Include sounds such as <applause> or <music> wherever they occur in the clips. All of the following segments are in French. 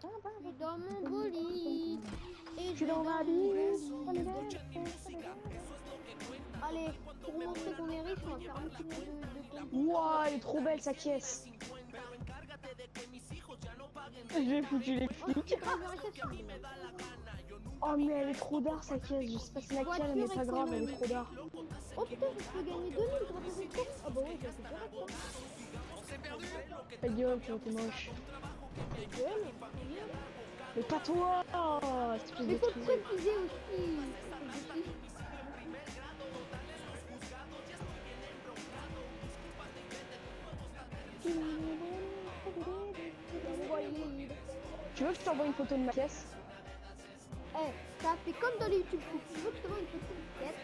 suis dans mon bolide. Et je suis dans ma Allez, pour montrer qu'on est riche, on va faire un petit peu de... Wouah, elle est trop belle sa caisse. J'ai foutu les flics. Oh mais elle est trop d'art sa caisse, je sais pas si laquelle mais pas grave, elle est trop d'art. Oh putain, je peux gagner 2000 grâce à cette course Ah bah ouais, ça c'est direct Ta gueule, tu t'es moche. Ta gueule Mais pas toi Mais faut préciser aussi Tu veux que je t'envoie une photo de ma caisse Eh, hey, ça fait comme dans les YouTube. Tu veux que je t'envoie une photo de caisse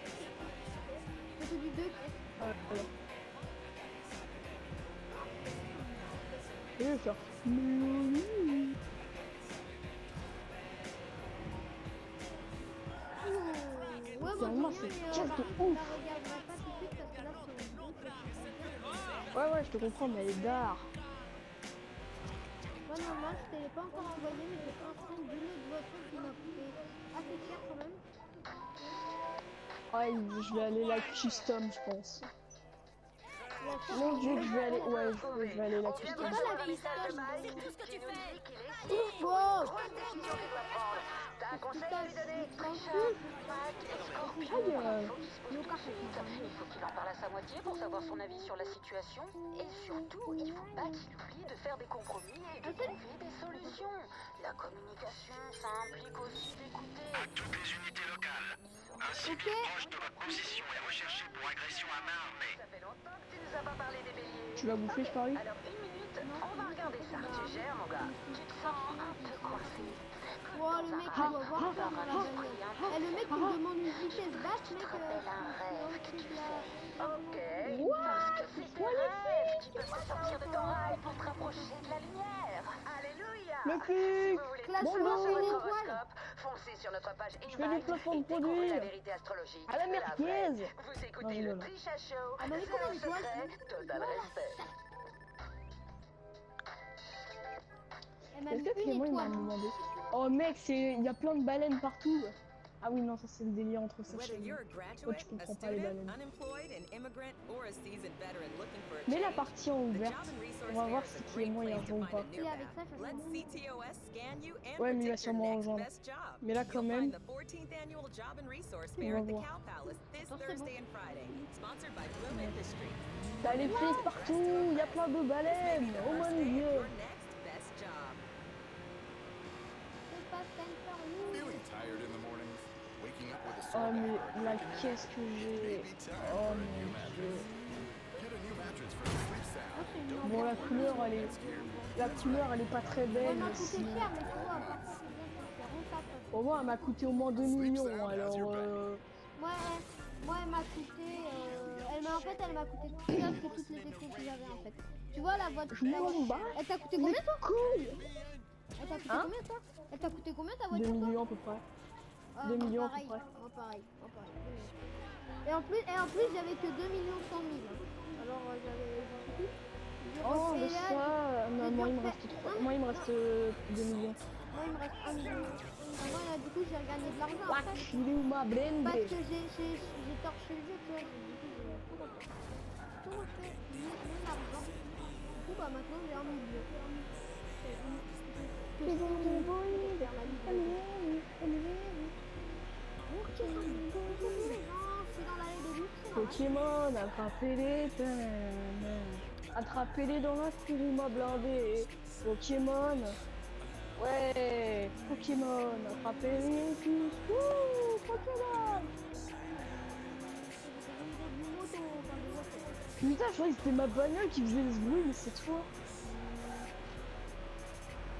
Photo du 2 Ouais, voilà. Et faire... c'est ouf Ouais, ouais, je te comprends, mais elle est d'art. Moi, normal, je t'ai pas encore envoyé, mais j'ai un train d'une autre voiture qui m'a coûté assez cher quand même. Ouais, je vais aller la custom, je pense. Mon dieu, je vais aller. Ouais, je, je vais aller la custom. Pas la custom. C'est tout ce que tu fais. Wow. Un conseil à lui donner Tranquille. Il faut qu'il en parle à sa moitié pour savoir son avis sur la situation. Et surtout, il faut pas qu'il oublie de faire des compromis et de trouver des solutions. La communication, ça implique aussi d'écouter. À toutes les unités locales, ainsi Ok. qu'une proche de votre position est recherchée pour agression à main armée. Ça fait longtemps que tu nous as pas parlé des béliers. Tu vas bouffer, je parie Alors une minute, on va regarder ça. Tu gères mon gars. Tu te sens un peu coincé. Oh, le mec, il doit voir dans la bagnole. Eh, le mec, il me demande une vitesse basse, mec. te rappelles un rêve que tu là. Ok, parce que c'est rêves qui peuvent te sortir de ton rail pour te rapprocher de la lumière. Alléluia Le Si vous voulez sur votre horoscope, foncez sur notre page Je fais du Invite placement de et découvrez produits. la vérité astrologique. À la merguez. Vous écoutez le. Trisha Show, Ah, bah, secret, total respect. Est-ce que Clément il m'a demandé Oh mec, c'est il y a plein de baleines partout. Ah oui non, ça c'est le délire entre ça. Whether you're a Toi graduate, tu comprends pas les baleines. unemployed, an immigrant, or a seasoned veteran looking for a Mais la partie en the ouverte, Job and Resource on va voir si Clément to rejoint ou pas. Ouais, mais il va sûrement rejoindre. Mais là, quand même- find the 14th annual Job and Resource On va voir. T'as les flics partout, il y a plein de baleines. Oh mon dieu. Oh mais la caisse que j'ai. Oh mon new dieu. Bon la couleur elle est. La couleur elle est pas très Elle belle. Au moins elle m'a coûté au moins 2 millions alors. euh, Moi, elle, moi, elle m'a coûté. Euh, elle m'a, en fait, elle m'a coûté plus cher que toutes les décos que j'avais en fait. Tu vois la voiture. La. Elle t'a coûté combien toi? Elle t'a coûté Hein combien toi? Elle t'a coûté combien ta 2 voiture toi? millions à peu près. Ah, deux millions pareil, pareil, pareil. Et en plus, et en plus j'avais que 2 millions 100 000. Alors euh, j'avais. Oh là, ça, non, moi il me reste Non, 3, mais- moi il me reste 2 millions. Moi il me reste 1 million. Moi là du coup j'ai regagné de l'argent Wack, après. il est où ma blende Parce que j'ai torché le jeu, tu vois. Du coup j'ai tout refait. Tout refait, mon mon argent? Du coup bah maintenant j'ai un million. Que vers la. Pokémon, attrapez-les, attrapez-les dans la Kuruma blindée. Pokémon, ouais, Pokémon, attrapez-les tous. Wouh, Pokémon. Putain, je croyais que c'était ma bagnole qui faisait ce bruit, mais c'est toi.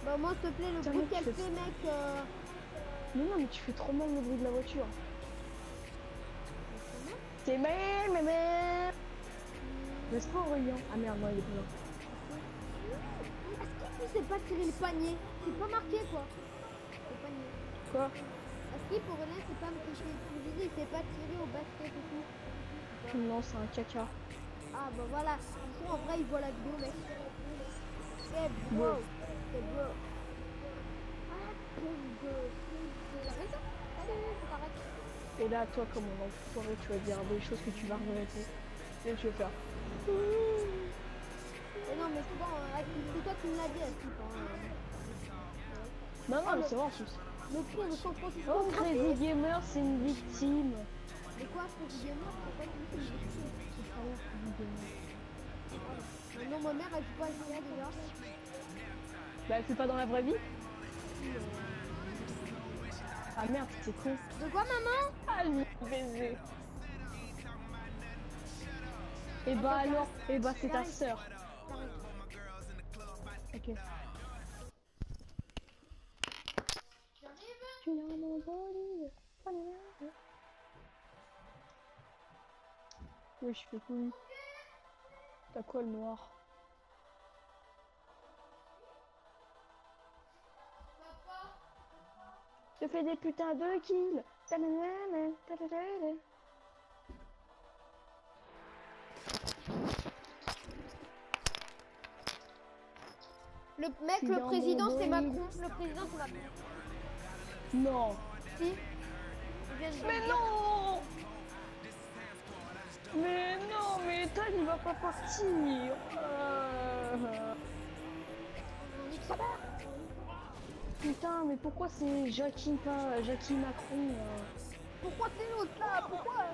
Bah moi s'il te plaît, le bruit qu'elle fait mec, euh... Mais non, mais tu fais trop mal le bruit de la voiture. C'est mais mais mais. N'est-ce pas Aurélien Ah merde, non, il est plus là. Est-ce qu'il sait pas tirer le panier? C'est pas marqué quoi. Le panier. Quoi? Est-ce qu'il pour rien c'est pas disais, il sait pas tirer au basket et tout. Tu me lances un caca. Ah bah voilà. Du coup en vrai il voit la vidéo mec. C'est bro. C'est bro. Là, toi, comme on enfoiré, tu vas dire des choses que tu vas regretter. Et tu vas faire. Mais non, mais euh, c'est toi qui me l'as dit, type, hein. Non, non, mais c'est vrai en plus. Le pire de San Francisco. Oh, Crazy Gamer, c'est une victime. Mais quoi, Crazy Gamer, c'est pas du tout une victime. Maintenant, ma mère, elle joue pas à déjà. Bah, elle fait pas dans la vraie vie Ah merde, c'est con. De quoi, maman Ah, lui, baiser. Et bah alors, et bah c'est ta sœur. Ok. Oui, je fais cool. T'as quoi le noir Je fais des putains de kills. Le mec, le président, c'est. Macron. Le président, c'est Macron. Non. Si. Mais non Mais non, mais Ethan il va pas partir Euh, Putain, mais pourquoi c'est Jackie pas Jackie Macron euh... Pourquoi t'es l'autre là Pourquoi?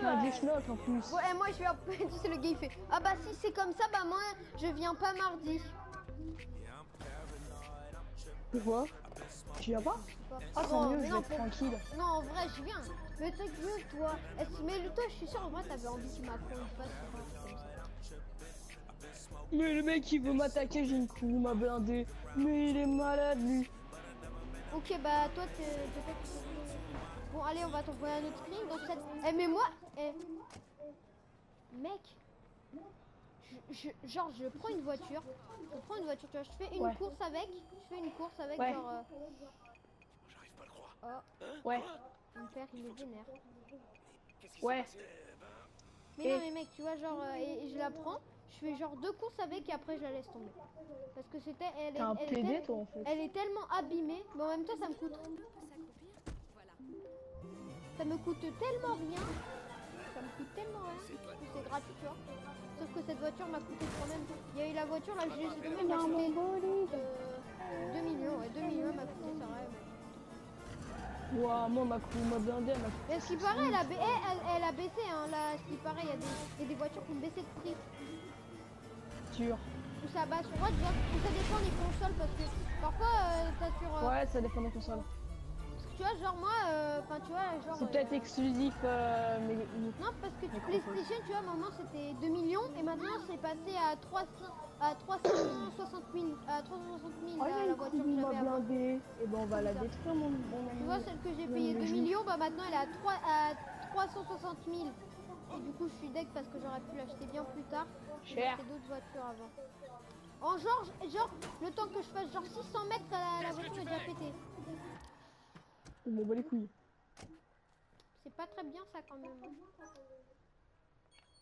Il a des schnock en plus. Ouais, moi je vais un peu. <laughs> Tu sais, le gars il fait Ah bah si c'est comme ça, bah moi je viens pas mardi. Pourquoi? Tu viens pas? Ah, tant mieux, mais je vais non, être tranquille. Non, en vrai, je viens. Mais t'as que toi. Est-ce- Mais le- toi, je suis sûr, en vrai, t'avais envie que Macron sur comme ça. Mais le mec il veut m'attaquer, j'ai une crew, m'a blindé. Mais il est malade lui. Ok, bah toi, t'es peut-être. Bon, allez, on va t'envoyer un autre screen dans cette. Eh, mais moi. Eh. Mec. Je, je- genre, je prends une voiture. Je prends une voiture, tu vois, je fais une Ouais. course avec. Je fais une course avec, Ouais. genre. euh, J'arrive pas à le croire. Oh, Ouais, mon père, il est vénère. ouais. Mais Et- non, mais mec, tu vois, genre, euh, et, et je la prends. Je fais genre deux courses avec et après je la laisse tomber. Parce que c'était. Elle, est- un elle, est tel- toi en fait. elle est tellement abîmée, mais en même temps, ça me coûte. Ça me coûte tellement rien. Ça me coûte tellement rien. C'est gratuit, tu vois. Sauf que cette voiture m'a coûté quand même. Il y a eu la voiture là, m'a Dans mon coûté bolide. euh, 2 millions. Ouais, 2 millions m'a coûté, c'est vrai. mais- Ouah, moi ma m'a blindé, elle m'a Mais à ce qui paraît, elle a, ba- eh, elle, elle a baissé. Hein, là, ce qui paraît, il y, a des- il y a des voitures qui ont baissé de prix. Dur. Ou ça bat sur genre, ou ça dépend des consoles parce que parfois euh, t'as sur. euh, Ouais, ça dépend des consoles. parce que tu vois, genre moi, euh, enfin tu vois, genre. C'est euh, peut-être exclusif, euh, mais Non, parce que Les PlayStation, tu vois, à un moment c'était 2 millions et maintenant c'est passé à 300, à 360 000, à 360 000 Oh, la, voiture que j'avais avant. Et ben on va la détruire mon mon Tu vois, celle que j'ai payée mais 2 je- millions, bah maintenant elle est à, 3, à 360 000. Et du coup, je suis deg parce que j'aurais pu l'acheter bien plus tard. J'ai acheté d'autres voitures avant. En genre, genre, le temps que je fasse genre 600 mètres, la, la voiture est déjà pétée. Je m'en bats les couilles. C'est pas très bien ça quand même.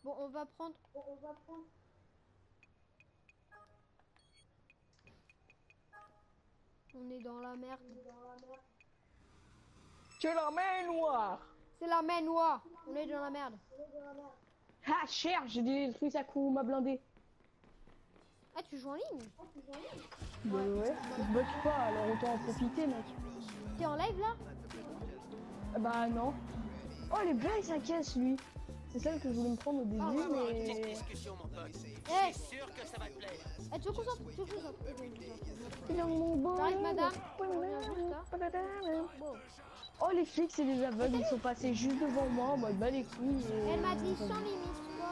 Bon, on va prendre. On est dans la merde. Tu la main noire. C'est la main noire. On est dans la merde. Ah cher, j'ai détruit sa crew m'a blindé. Ah, tu joues en ligne Bah ouais, se bug pas, alors autant en profiter mec. T'es en live là Ah Bah non. Oh elle est belle sa caisse lui. C'est celle que je voulais me prendre au début mais... discussion, mon pote. Eh, Sûr que ça va te plaire. eh, tu veux qu'on s'en- tu eh je Il est mon beau. J'arrive, madame. Bon. Oh les flics c'est des aveugles, ils sont passés juste devant moi en mode bah les couilles et... Elle m'a dit sans limite, quoi.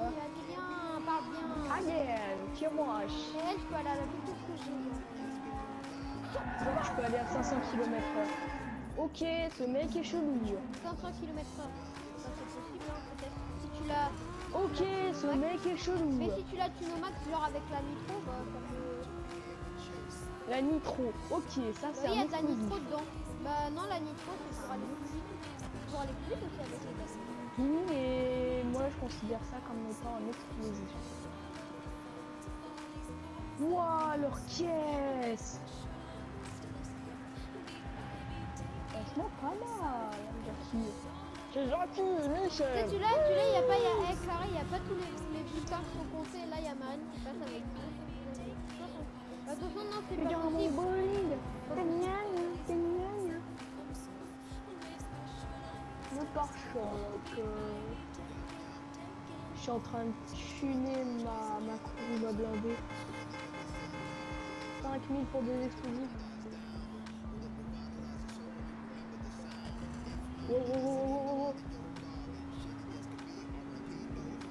Ah, Vas-y, viens, parle bien. Ah yeah, tiens-moi. Et elle, je peux aller à la vitesse que j'ai. Je peux aller à 500 km Ok, ce mec est chelou. 500 km/h. Ça, c'est possible, hein, peut-être. Si tu l'as. Ok, ce mec est chelou. Mais si tu l'as tuné au max, genre avec la nitro, bah. La nitro, ok, ça c'est Oui, il y a de la nitro dedans. Bah, non, la nitro, c'est pour aller plus vite. Pour aller plus vite aussi avec les gaz. Oui, mais moi je considère ça comme étant un exclusif. Wouah, leur caisse franchement pas mal, Jackie. C'est gentil, Tu sais, Michel. celui-là, il n'y a pas, il y a, eh, Clara, il n'y a pas tous les, les bulletins qui sont comptés. Là, il y a Marine qui passe avec. Attention, non, c'est pas mon possible. euh, Je suis en train de tuner ma, ma ma blindée. 5000 pour des wow, wow, wow, wow.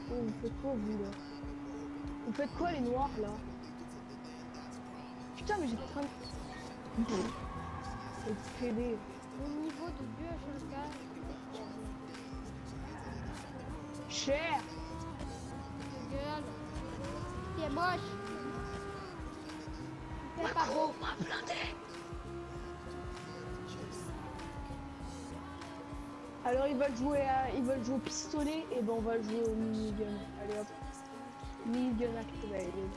Oh, vous faites quoi, vous, là? Vous faites quoi, les noirs, là? Putain, mais en train de... C'est pédé. Au niveau de Dieu, je le cache. Cher Gueule. C'est moche. C'est pas beau. Alors ils veulent jouer à... ils veulent jouer au pistolet et ben on va jouer au minigun. Allez hop. Minigun activated.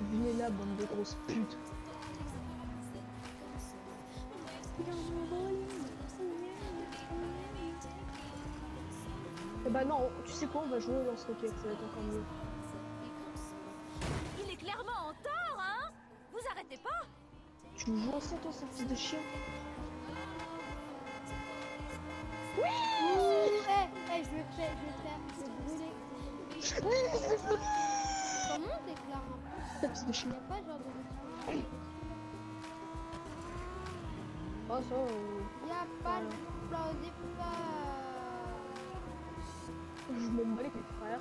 Venez là bande de grosses putes. Eh bah non, tu sais quoi, on va jouer au lance-roquette, ça va être encore mieux. Il est clairement en tort, hein Vous arrêtez pas Tu joues en toi, ce fils de chien Ouh, eh, eh, je vais faire, je vais faire, je vais brûler. Comment on déclare un peu Ce fils de Il chien. n'y a pas genre de... Oh ça, euh, Il n'y a pas de explosif là. je m'en bats les couilles, frère.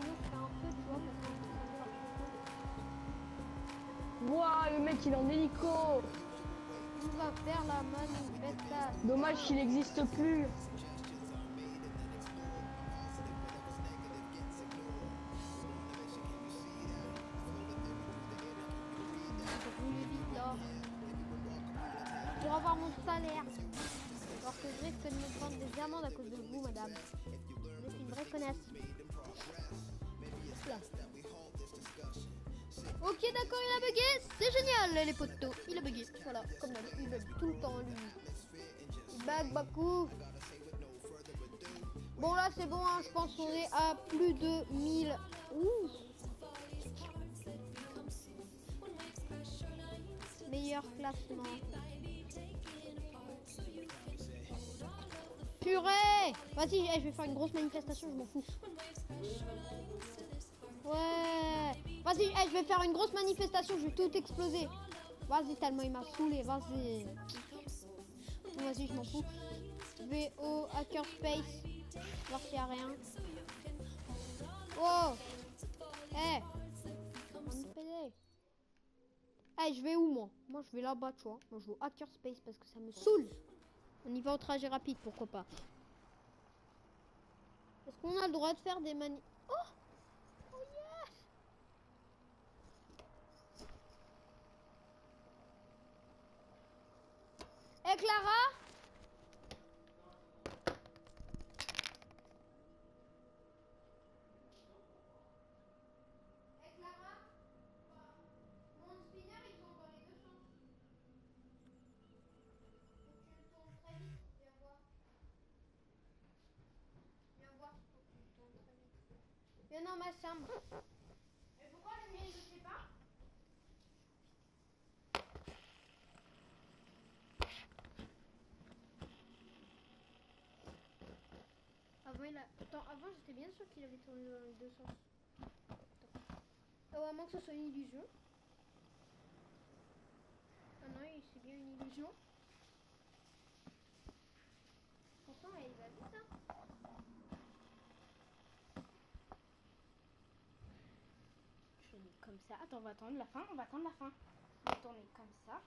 Sinon, je fais un peu, tu vois, parce que Ouah, le mec il est en hélico on va faire la manifestation. Dommage qu'il n'existe plus Bon, là, c'est bon. hein, Je pense qu'on est à plus de 1000. Ouh. Meilleur classement. Purée Vas-y, eh, je vais faire une grosse manifestation, je m'en fous. Ouais Vas-y, eh, je vais faire une grosse manifestation, je vais tout exploser. Vas-y, tellement il m'a saoulé, vas-y. Vas-y, je m'en fous. Au Hackerspace, voir s'il y a rien. Oh Eh Manipulé. Eh, je vais où moi? Moi je vais là-bas, tu vois. Moi je vais au Hackerspace parce que ça me saoule. On y va au trajet rapide, pourquoi pas. Est-ce qu'on a le droit de faire des mani... Oh Oh Eh Clara Eh Clara Mon spinner il tombe dans les deux sens. Faut que tu le tournes très vite, viens voir. Viens voir, faut que tu le tournes très vite. Viens dans ma chambre. Et pourquoi le mien il ne fait pas? Avant, il a... Attends, avant j'étais bien sûr qu'il avait tourné dans les deux sens. Attends. Oh, à moins que ce soit une illusion. Ah non, il- c'est bien une illusion. Pourtant, il va vite, hein. Je vais ça. Attends, on va attendre la fin. On va attendre la fin. On va tourner comme ça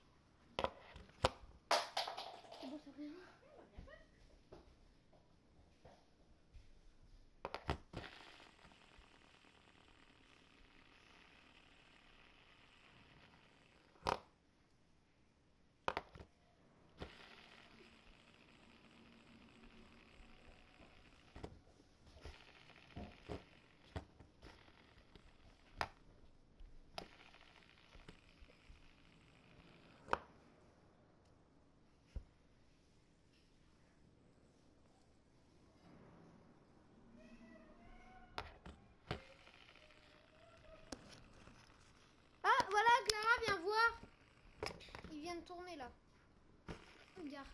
fait. de tourner là. Regarde.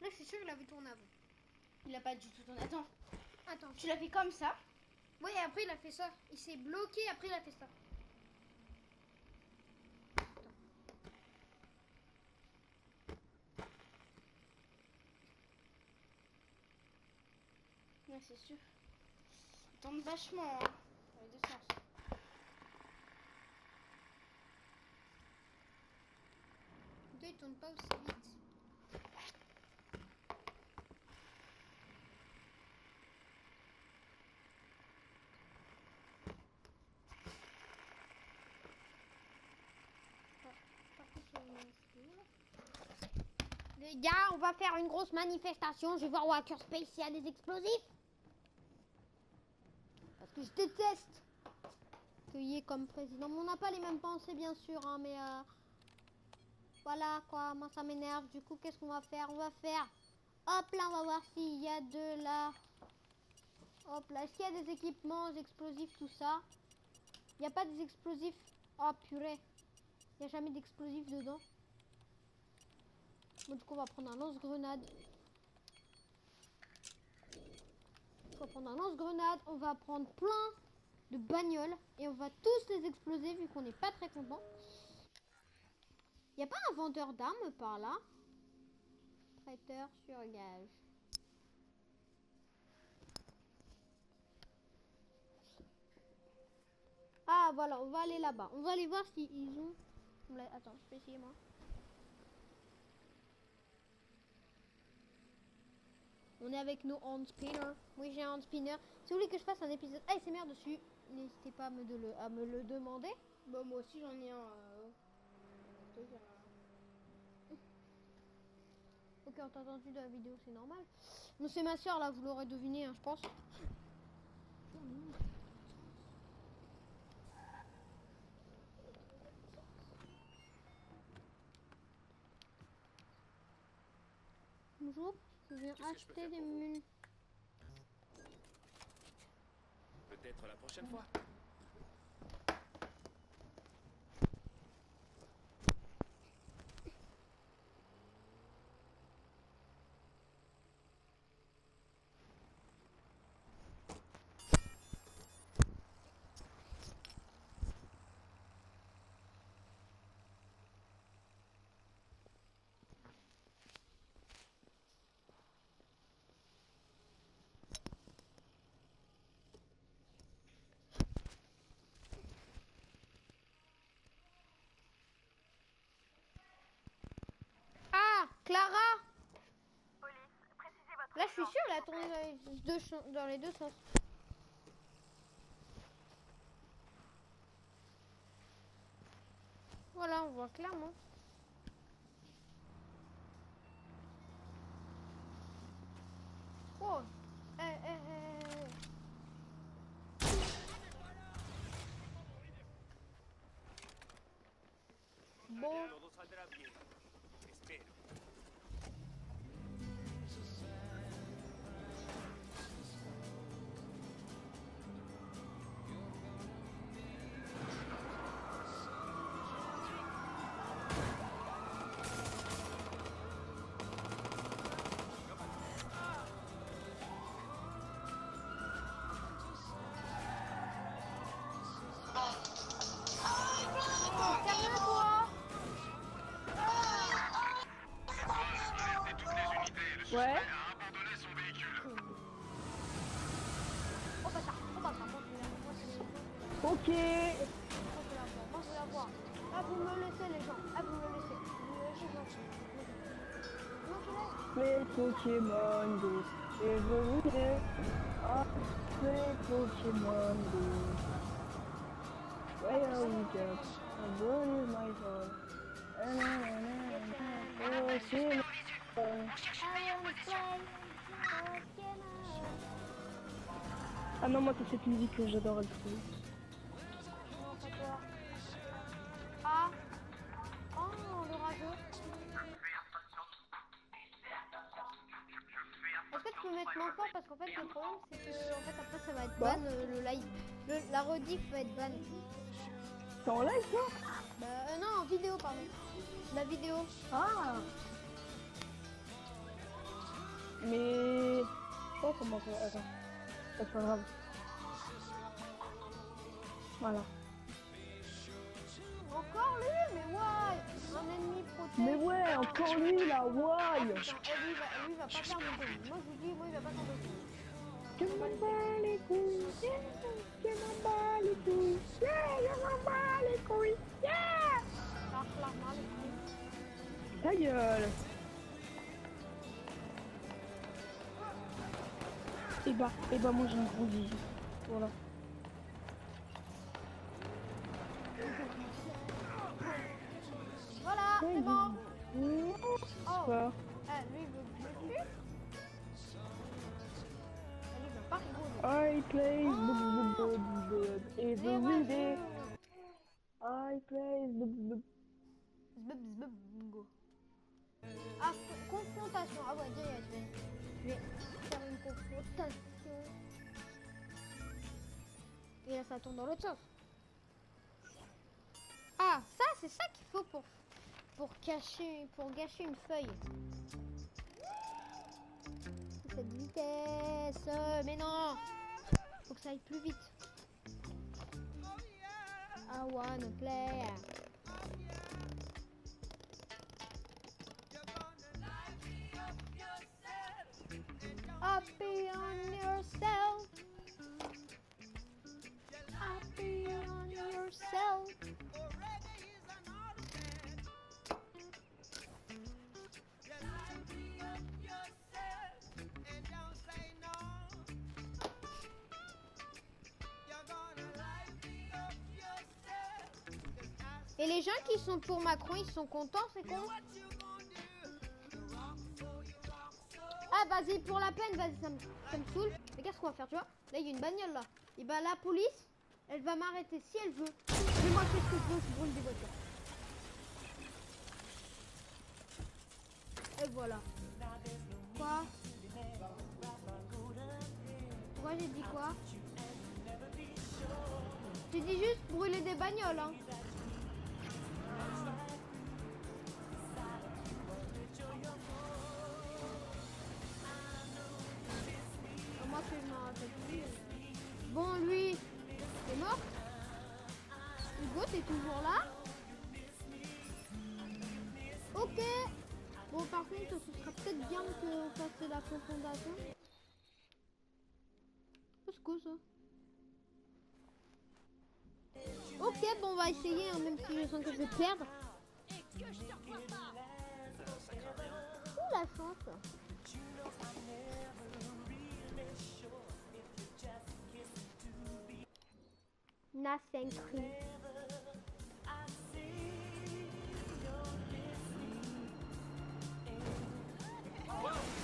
Là, je suis sûr qu'il avait tourné avant. Il a pas du tout tourné. Attends, Attends. tu l'as fait comme ça. Oui, et après il a fait ça. Il s'est bloqué, après il a fait ça. Ouais, c'est sûr. Il tourne vachement. Hein. Dans les deux sens. Toi, il tourne pas aussi vite. Les gars, on va faire une grosse manifestation. Je vais voir Walker Space s'il y a des explosifs. Je déteste cueillir comme président. On n'a pas les mêmes pensées, bien sûr, hein, mais euh, voilà quoi, moi ça m'énerve. Du coup, qu'est-ce qu'on va faire? On va faire. Hop là, on va voir s'il y a de la. Hop là, est-ce qu'il y a des équipements explosifs, tout ça? Il n'y a pas des explosifs? Oh purée, il n'y a jamais d'explosifs dedans. Du coup, on va prendre un lance-grenade. On va prendre un lance-grenade. On va prendre plein de bagnoles. Et on va tous les exploser vu qu'on n'est pas très content. N'y a pas un vendeur d'armes par là? Prêteur sur gage. Ah voilà, on va aller là-bas. On va aller voir si ils ont... Attends, je peux essayer moi. On est avec nos hand spinner. Oui, j'ai un hand spinner. Si vous voulez que je fasse un épisode ASMR dessus, n'hésitez pas à me, de le, à me le demander. Bon, moi aussi j'en ai un. euh. <laughs> Ok, on t'a entendu dans la vidéo, c'est normal. C'est ma soeur là, vous l'aurez deviné, hein, je pense. Bonjour, je viens acheter des mun. Peut-être la prochaine fois. Clara Là, je suis sûre, elle a tourné dans les deux, dans les deux sens. Voilà, on voit clairement. Oh eh, eh, eh, eh. Bon. Ouais. a abandonné son véhicule. Oh ça, oh ça, moi je Ok. moi, je vais la voir, moi je vais la voir. Ah vous me laissez les gens, ah vous me laissez, vous me laissez gentil. Moi je laisse. Les Pokémon Go évoluer. Ah, les Pokémon Go. Where are we go? Where is my wanna play Pokémon. Ah non, moi, c'est cette musique que j'adore, elle trouve. Non. Ah Oh, le rageux. Je fais Est-ce que tu peux mettre moins fort parce qu'en fait le problème c'est que en fait après ça va être Quoi ban euh, le live. Le- la rediff va être ban. T'es en live toi? Bah euh, non en vidéo pardon. La vidéo. Ah Mais... Je sais pas comment faire. Attends. C'est pas grave. Voilà. Encore lui mais ouais Un ennemi. Mais ouais, encore lui là, why? Lui, il va, lui il va pas faire mon. Moi je vous dis moi il va pas faire mon. Je m'en bats les couilles, yeah, je m'en bats les couilles, yeah, je m'en bats les couilles, yeah. Ta gueule Et bah, et bah moi j'ai une grosse vie. Voilà. Voilà, c'est bon. Oh, eh, lui il veut. Eh, rigoler. I play the the oiseaux. I play the Ah, co- confrontation. Ah ouais, déjà, je vais, je vais faire une confrontation. Et là, ça tourne dans l'autre sens. Ah, ça, c'est ça qu'il faut pour, pour cacher, pour gâcher une feuille. Cette vitesse. Mais non Faut que ça aille plus vite. I wanna play. Et les gens qui sont pour Macron, ils sont contents, c'est con? Ah, vas-y, pour la peine, vas-y, ça me, ça me saoule. Mais qu'est-ce qu'on va faire, tu vois? Là, il y a une bagnole, là. Et bah, la police, elle va m'arrêter si elle veut. Mais moi, qu'est-ce que je veux Je brûle des voitures. Et voilà. Quoi? Pourquoi j'ai dit quoi? J'ai dit juste brûler des bagnoles, hein. Bon, lui, c'est mort. Hugo, t'es toujours là Ok. Bon, par contre, ce sera peut-être bien que fasse la confondation. C'est quoi ça Ok, bon, on va essayer, hein, même si je sens que je vais perdre. Ouh, la chance. Nothing, please. Whoa.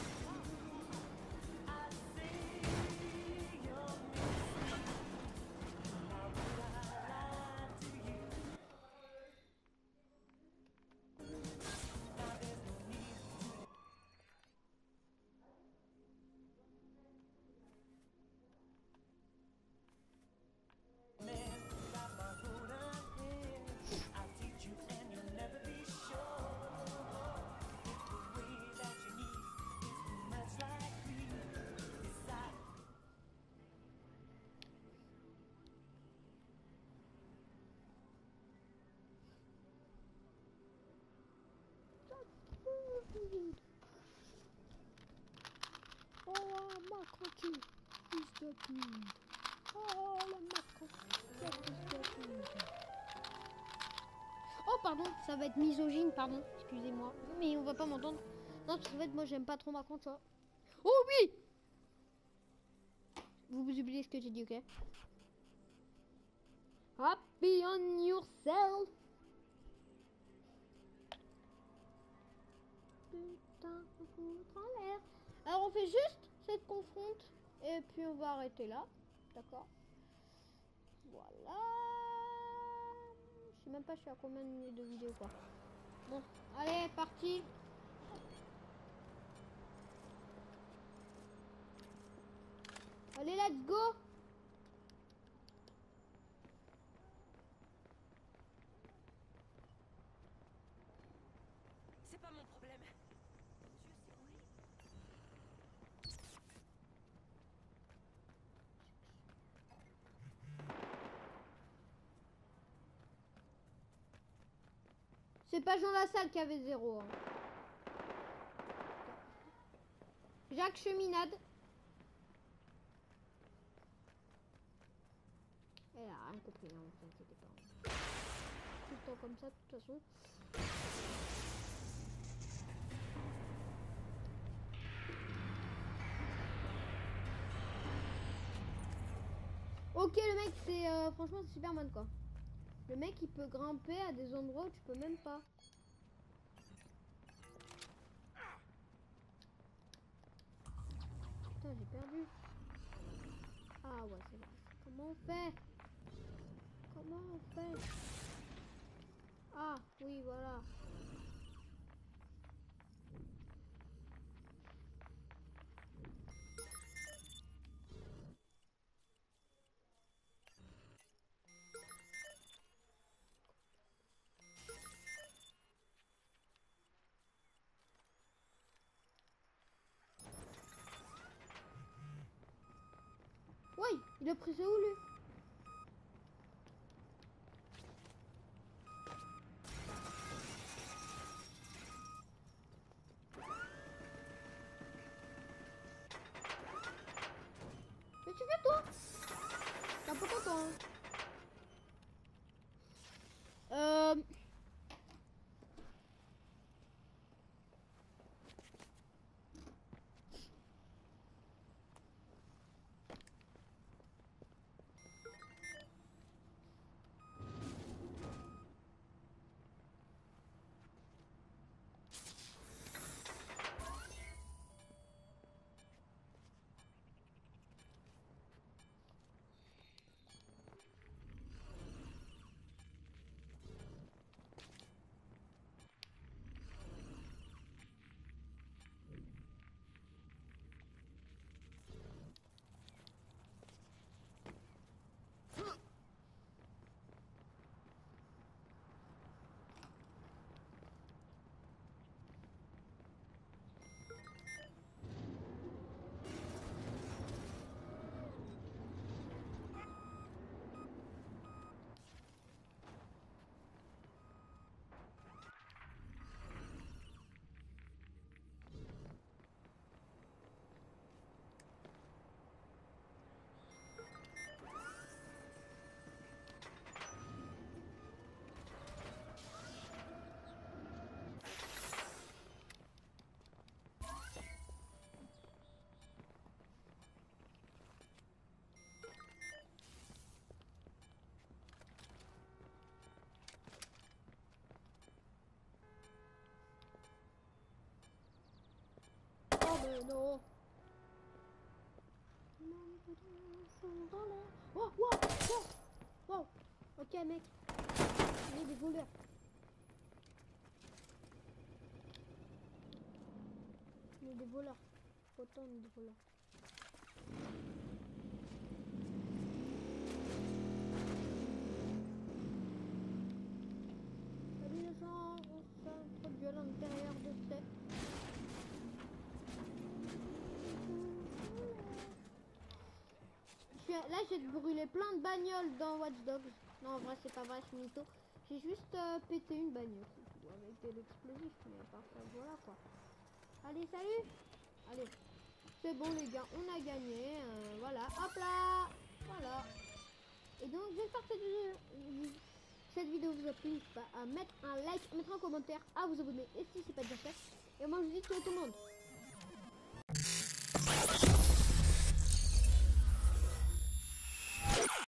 Oh. Oh, pardon, ça va être misogyne, pardon, excusez-moi. Mais on va pas m'entendre. Non, parce qu'en fait, moi, j'aime pas trop Macron, tu vois. Oh, oui Vous vous oubliez ce que j'ai dit, ok? Happy on yourself. Putain, en l'air. Alors on fait juste les confronte et puis on va arrêter là. D'accord Voilà. Je sais même pas je suis à combien de minutes de vidéo quoi. Bon, allez, parti Allez, let's go C'est pas Jean Lassalle qui avait zéro. hein. Jacques Cheminade. Elle a rien compris, hein, vous pas. Tout le temps comme ça, de toute façon. Ok, le mec, c'est euh, franchement c'est Superman quoi. Le mec il peut grimper à des endroits où tu peux même pas. Putain, j'ai perdu. Ah ouais, c'est vrai. Comment on fait? Comment on fait? Ah, oui, voilà. Il a pris ça où lui Mais tu fais toi peu content Euh... Mais non Oh, wow, wow, wow. Ok mec, il y a des voleurs. Il y a des voleurs. Autant des voleurs. Là, j'ai brûlé plein de bagnoles dans Watch Dogs. Non, en vrai, c'est pas vrai, suis mytho. J'ai juste euh, pété une bagnole c'est avec de l'explosif, mais ça, voilà quoi. Allez, salut Allez, c'est bon les gars, on a gagné. euh, voilà, hop là Voilà. Et donc, j'espère que cette vidéo, cette vidéo vous a plu. N'hésitez pas à mettre un like, mettre un commentaire, à vous abonner. Et si c'est pas déjà fait, et moi je vous dis tout le monde.